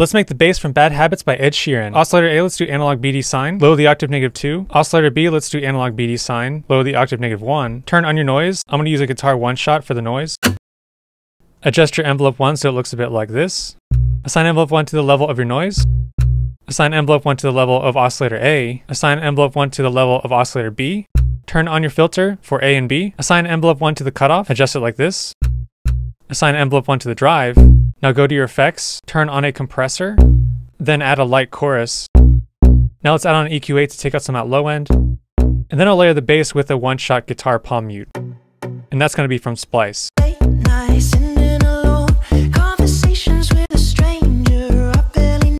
Let's make the bass from Bad Habits by Ed Sheeran. Oscillator A, let's do analog BD sine. Low the octave negative 2. Oscillator B, let's do analog BD sine. Low the octave negative 1. Turn on your noise. I'm going to use a guitar one shot for the noise. Adjust your envelope 1 so it looks a bit like this. Assign envelope 1 to the level of your noise. Assign envelope 1 to the level of oscillator A. Assign envelope 1 to the level of oscillator B. Turn on your filter for A and B. Assign envelope 1 to the cutoff. Adjust it like this. Assign envelope 1 to the drive. Now go to your effects, turn on a compressor, then add a light chorus. Now let's add on an EQ8 to take out some out low end. And then I'll layer the bass with a one-shot guitar palm mute. And that's going to be from Splice.